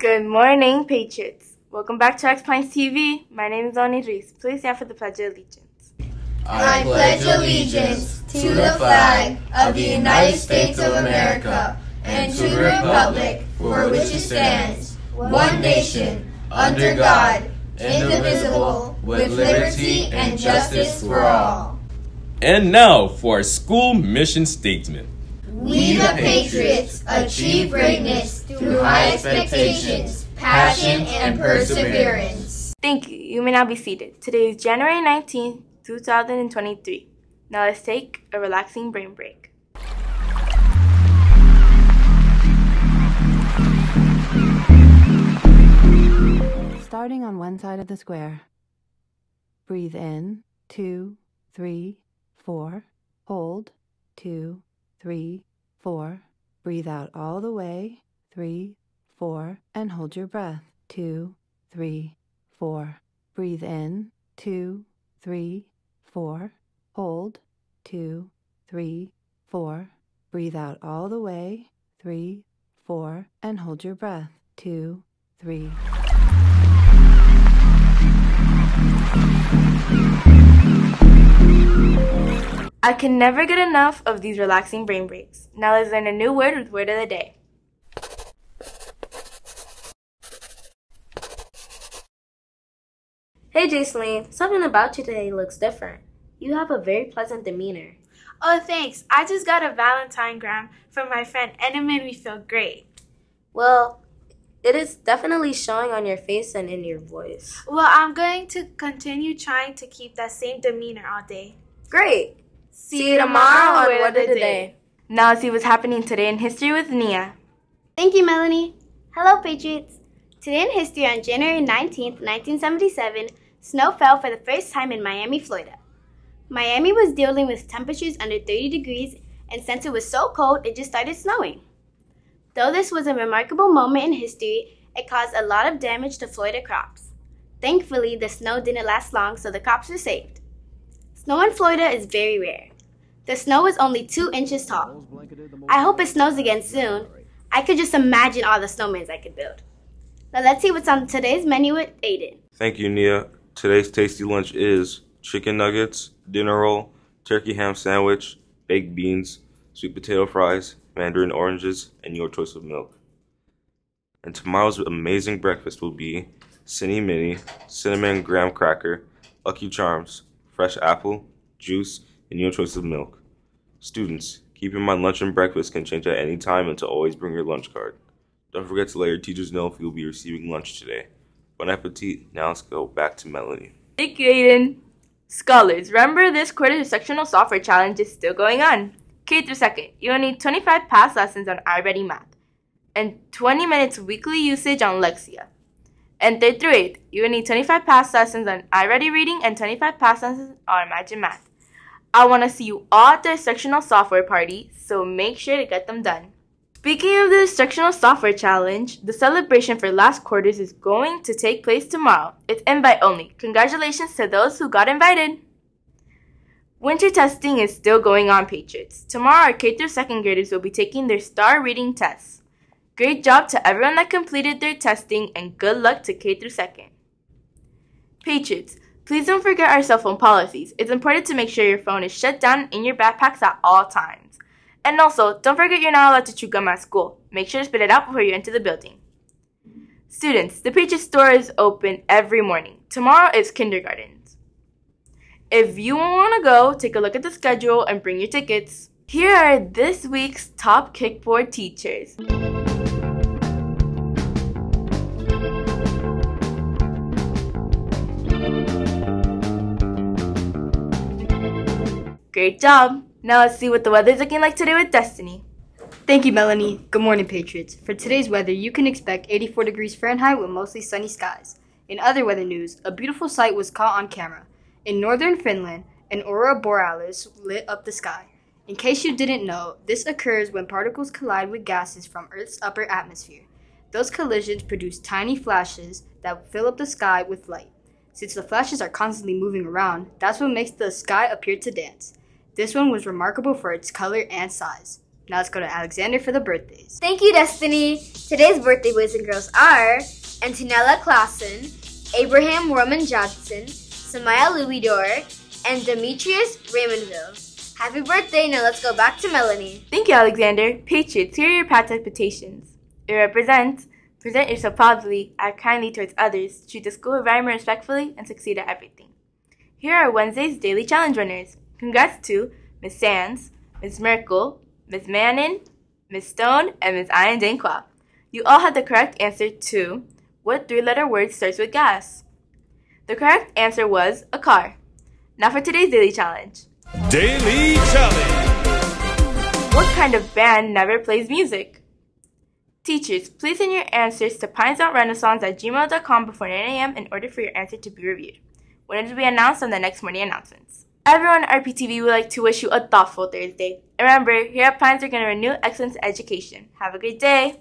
Good morning, Patriots. Welcome back to X TV. My name is Oni Reese. Please stand for the Pledge of Allegiance. I pledge allegiance to the flag of the United States of America and to the republic for which it stands, one nation, under God, indivisible, with liberty and justice for all. And now for our school mission statement. We the Patriots achieve greatness through high expectations, passion, and perseverance. Thank you. You may now be seated. Today is January 19th, 2023. Now let's take a relaxing brain break. Starting on one side of the square. Breathe in, two, three, four. Hold, two, three, four. Breathe out all the way, three, four, and hold your breath, two, three, four. Breathe in, two, three, four. Hold, two, three, four. Breathe out all the way, three, four, and hold your breath, two, three. I can never get enough of these relaxing brain breaks. Now let's learn a new word with Word of the Day. Hey Jaceline, something about you today looks different. You have a very pleasant demeanor. Oh, thanks. I just got a Valentine gram from my friend and it made me feel great. Well, it is definitely showing on your face and in your voice. Well, I'm going to continue trying to keep that same demeanor all day. Great! See you tomorrow on Word of the Day. Now let's see what's happening today in history with Nia. Thank you, Melanie. Hello, Patriots. Today in history on January 19th, 1977, snow fell for the first time in Miami, Florida. Miami was dealing with temperatures under 30 degrees, and since it was so cold, it just started snowing. Though this was a remarkable moment in history, it caused a lot of damage to Florida crops. Thankfully, the snow didn't last long, so the crops were saved. Snow in Florida is very rare. The snow is only two inches tall. I hope it snows again soon. I could just imagine all the snowmans I could build. Now let's see what's on today's menu with Aiden. Thank you, Nia. Today's tasty lunch is chicken nuggets, dinner roll, turkey ham sandwich, baked beans, sweet potato fries, mandarin oranges, and your choice of milk. And tomorrow's amazing breakfast will be Cinny Mini, cinnamon graham cracker, Lucky Charms, fresh apple, juice, and your choice of milk. Students, keep in mind lunch and breakfast can change at any time and to always bring your lunch card. Don't forget to let your teachers know if you'll be receiving lunch today. Bon appetit. Now let's go back to Melanie. Thank you, Aiden. Scholars, remember this quarter's sectional software challenge is still going on. K through second, you will need 25 passed lessons on iReady Math and 20 minutes weekly usage on Lexia. And third through eighth, you will need 25 passed lessons on iReady Reading and 25 passed lessons on Imagine Math. I want to see you all at the sectional software party, so make sure to get them done. Speaking of the sectional software challenge, the celebration for last quarters is going to take place tomorrow. It's invite only. Congratulations to those who got invited. Winter testing is still going on, Patriots. Tomorrow, our K through second graders will be taking their star reading tests. Great job to everyone that completed their testing, and good luck to K through second. Patriots, please don't forget our cell phone policies. It's important to make sure your phone is shut down in your backpacks at all times. And also, don't forget you're not allowed to chew gum at school. Make sure to spit it out before you enter the building. Students, the Patriot store is open every morning. Tomorrow is kindergartens. If you want to go, take a look at the schedule and bring your tickets. Here are this week's top kickboard teachers. Great job! Now let's see what the weather's looking like today with Destiny. Thank you, Melanie. Good morning, Patriots. For today's weather, you can expect 84 degrees Fahrenheit with mostly sunny skies. In other weather news, a beautiful sight was caught on camera. In northern Finland, an aurora borealis lit up the sky. In case you didn't know, this occurs when particles collide with gases from Earth's upper atmosphere. Those collisions produce tiny flashes that fill up the sky with light. Since the flashes are constantly moving around, that's what makes the sky appear to dance. This one was remarkable for its color and size. Now let's go to Alexander for the birthdays. Thank you, Destiny. Today's birthday boys and girls are Antonella Clausen, Abraham Roman Johnson, Samaya Louidor, and Demetrius Raymondville. Happy birthday. Now let's go back to Melanie. Thank you, Alexander. Patriots, here are your past expectations. It represents present yourself proudly, act kindly towards others, treat the school environment respectfully, and succeed at everything. Here are Wednesday's daily challenge winners. Congrats to Miss Sands, Miss Merkel, Miss Mannon, Miss Stone, and Miss Ian Dankwa. You all had the correct answer to what three letter word starts with gas? The correct answer was a car. Now for today's daily challenge. Daily Challenge. What kind of band never plays music? Teachers, please send your answers to pinesountrenaissance at gmail.com before 9 a.m. in order for your answer to be reviewed. When it will be announced on the next morning announcements. Everyone at RPTV would like to wish you a thoughtful Thursday. And remember, here at Pines are going to renew excellence education. Have a great day.